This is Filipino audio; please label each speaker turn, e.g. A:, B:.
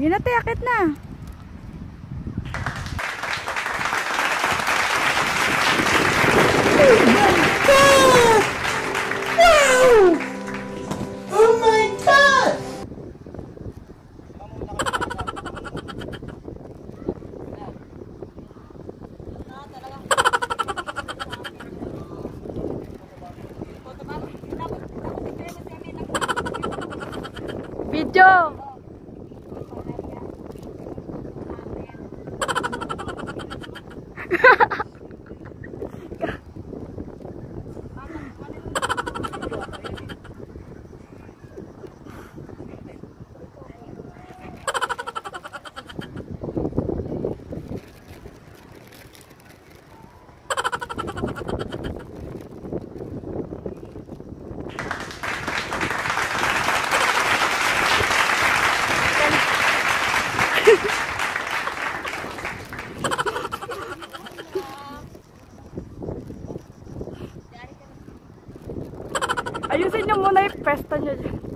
A: Sige na, te, na. 就 Ayusin niyo muna yung pesta niyo dyan.